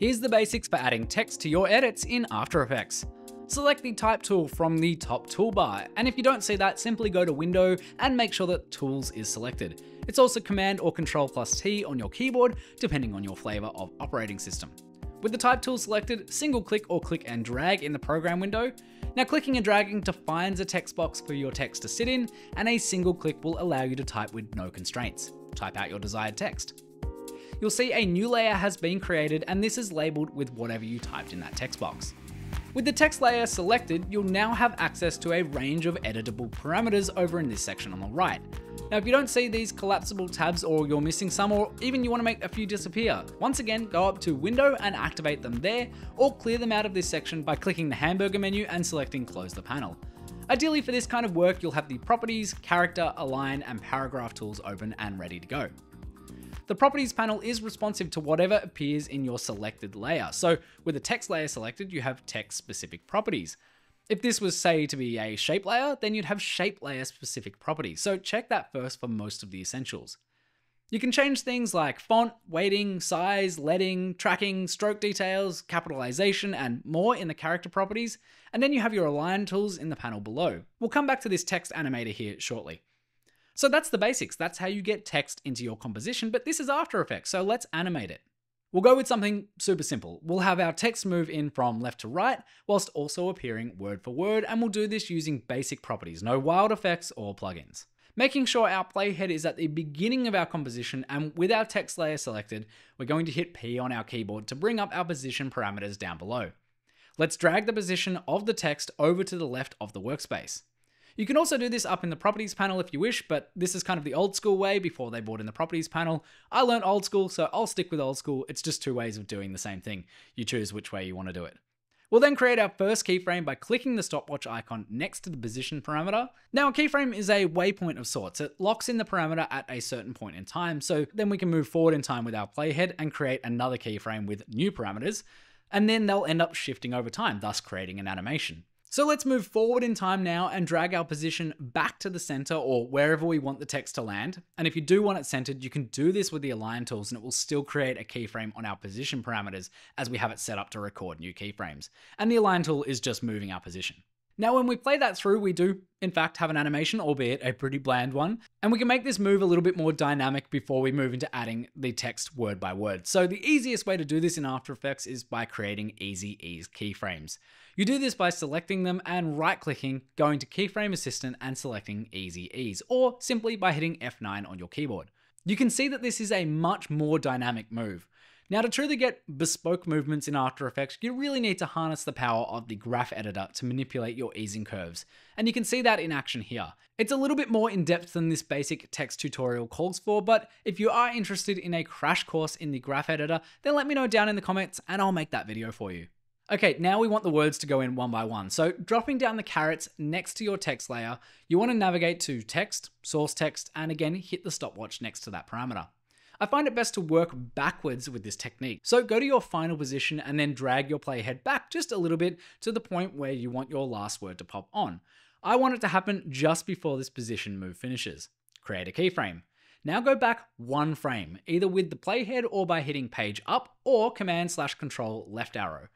Here's the basics for adding text to your edits in After Effects. Select the type tool from the top toolbar, and if you don't see that, simply go to Window and make sure that Tools is selected. It's also Command or Control plus T on your keyboard, depending on your flavor of operating system. With the type tool selected, single click or click and drag in the program window. Now clicking and dragging defines a text box for your text to sit in, and a single click will allow you to type with no constraints. Type out your desired text. You'll see a new layer has been created and this is labeled with whatever you typed in that text box. With the text layer selected, you'll now have access to a range of editable parameters over in this section on the right. Now if you don't see these collapsible tabs or you're missing some or even you want to make a few disappear, once again go up to window and activate them there or clear them out of this section by clicking the hamburger menu and selecting close the panel. Ideally for this kind of work you'll have the properties, character, align and paragraph tools open and ready to go. The properties panel is responsive to whatever appears in your selected layer. So with a text layer selected, you have text specific properties. If this was say to be a shape layer, then you'd have shape layer specific properties. So check that first for most of the essentials. You can change things like font, weighting, size, leading, tracking, stroke details, capitalization, and more in the character properties, and then you have your align tools in the panel below. We'll come back to this text animator here shortly. So that's the basics. That's how you get text into your composition, but this is After Effects, so let's animate it. We'll go with something super simple. We'll have our text move in from left to right, whilst also appearing word for word, and we'll do this using basic properties, no wild effects or plugins. Making sure our playhead is at the beginning of our composition, and with our text layer selected, we're going to hit P on our keyboard to bring up our position parameters down below. Let's drag the position of the text over to the left of the workspace. You can also do this up in the properties panel if you wish, but this is kind of the old school way before they brought in the properties panel. I learned old school, so I'll stick with old school. It's just two ways of doing the same thing. You choose which way you want to do it. We'll then create our first keyframe by clicking the stopwatch icon next to the position parameter. Now a keyframe is a waypoint of sorts. It locks in the parameter at a certain point in time, so then we can move forward in time with our playhead and create another keyframe with new parameters, and then they'll end up shifting over time, thus creating an animation. So let's move forward in time now and drag our position back to the center or wherever we want the text to land. And if you do want it centered, you can do this with the align tools and it will still create a keyframe on our position parameters as we have it set up to record new keyframes. And the align tool is just moving our position. Now, when we play that through, we do, in fact, have an animation, albeit a pretty bland one, and we can make this move a little bit more dynamic before we move into adding the text word by word. So the easiest way to do this in After Effects is by creating Easy Ease keyframes. You do this by selecting them and right-clicking, going to Keyframe Assistant and selecting Easy Ease, or simply by hitting F9 on your keyboard. You can see that this is a much more dynamic move. Now to truly get bespoke movements in After Effects, you really need to harness the power of the graph editor to manipulate your easing curves. And you can see that in action here. It's a little bit more in depth than this basic text tutorial calls for, but if you are interested in a crash course in the graph editor, then let me know down in the comments and I'll make that video for you. Okay, now we want the words to go in one by one. So dropping down the carets next to your text layer, you want to navigate to text, source text, and again hit the stopwatch next to that parameter. I find it best to work backwards with this technique. So go to your final position and then drag your playhead back just a little bit to the point where you want your last word to pop on. I want it to happen just before this position move finishes. Create a keyframe. Now go back one frame, either with the playhead or by hitting page up or command slash control left arrow.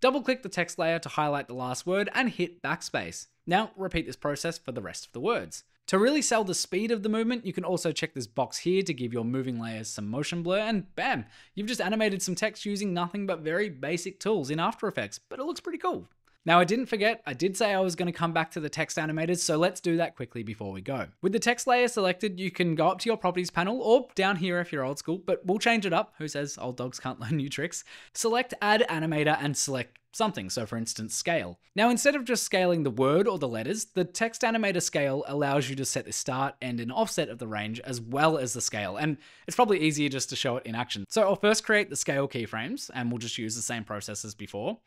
Double click the text layer to highlight the last word and hit backspace. Now repeat this process for the rest of the words. To really sell the speed of the movement, you can also check this box here to give your moving layers some motion blur, and bam, you've just animated some text using nothing but very basic tools in After Effects, but it looks pretty cool. Now I didn't forget, I did say I was going to come back to the text animators, so let's do that quickly before we go. With the text layer selected, you can go up to your properties panel, or down here if you're old school, but we'll change it up, who says old dogs can't learn new tricks. Select add animator and select something, so for instance, scale. Now, instead of just scaling the word or the letters, the text animator scale allows you to set the start, and offset of the range as well as the scale, and it's probably easier just to show it in action. So I'll first create the scale keyframes, and we'll just use the same process as before.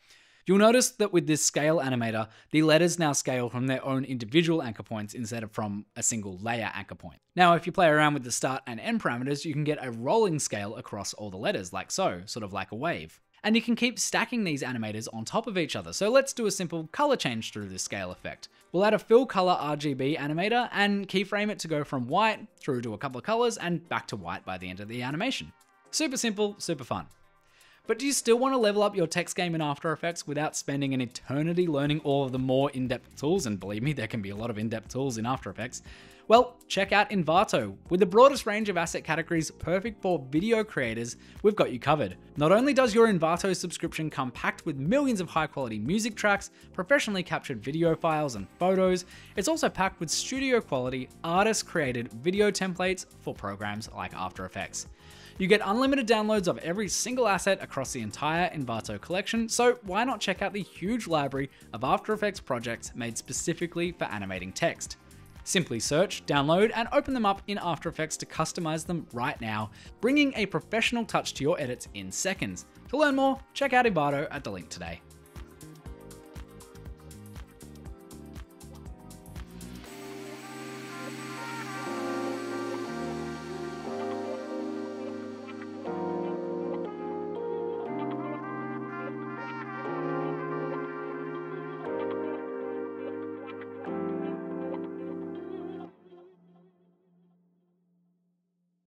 You'll notice that with this scale animator, the letters now scale from their own individual anchor points instead of from a single layer anchor point. Now, if you play around with the start and end parameters, you can get a rolling scale across all the letters, like so, sort of like a wave and you can keep stacking these animators on top of each other. So let's do a simple color change through this scale effect. We'll add a fill color RGB animator and keyframe it to go from white through to a couple of colors and back to white by the end of the animation. Super simple, super fun. But do you still want to level up your text game in After Effects without spending an eternity learning all of the more in-depth tools? And believe me, there can be a lot of in-depth tools in After Effects. Well, check out Envato. With the broadest range of asset categories perfect for video creators, we've got you covered. Not only does your Envato subscription come packed with millions of high quality music tracks, professionally captured video files and photos, it's also packed with studio quality, artist created video templates for programs like After Effects. You get unlimited downloads of every single asset across the entire Envato collection, so why not check out the huge library of After Effects projects made specifically for animating text? Simply search, download, and open them up in After Effects to customize them right now, bringing a professional touch to your edits in seconds. To learn more, check out Envato at the link today.